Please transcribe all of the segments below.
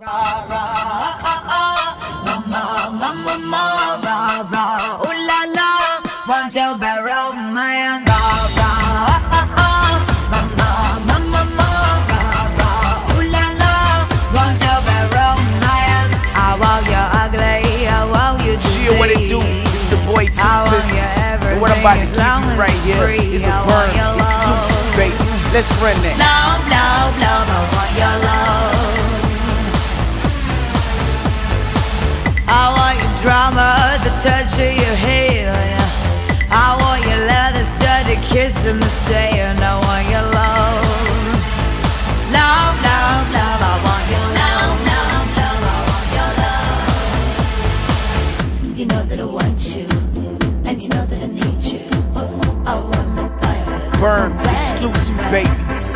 Ra ra ra ra. Ra ra ra ra, what it do? It's the boy T Business. And what I'm about to give you right here free. is a burn exclusive, baby. Let's run that. Love, love, love, I want your love. I want your drama, the touch of your hand. I want your leather studded kiss in the sand. I want your love. Love, love, love, I want your love, love, love, I want your love. You know that I want you, and you know that I need you. I want the bad. Burn exclusive, babies.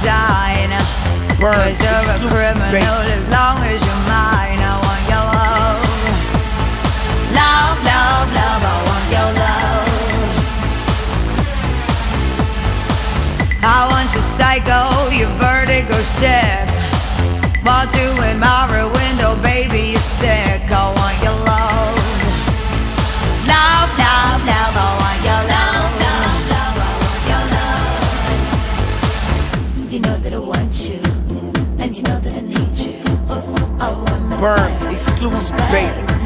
Design. Burn Cause you're a criminal as long as you're mine. I want your love. Love, love, love, I want your love. I want your psycho, your vertigo step. While doing my Burn exclusive, baby.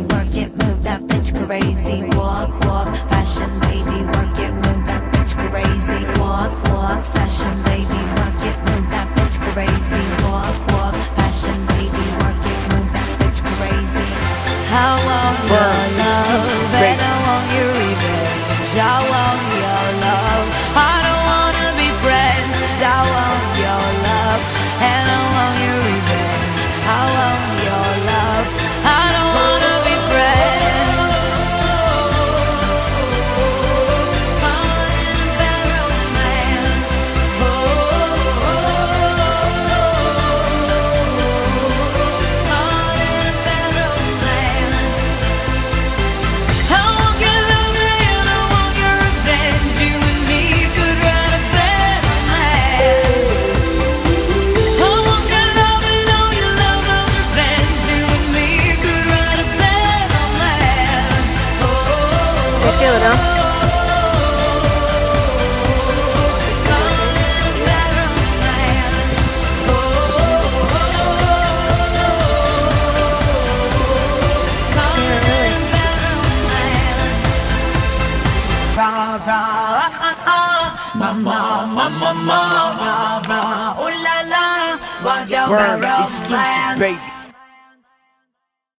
Work it, move that bitch crazy. Walk, walk, fashion, baby, work it, move that bitch crazy. Walk, walk, fashion, baby, mama mama mama ra, ooh la la, Burn bad exclusive, baby.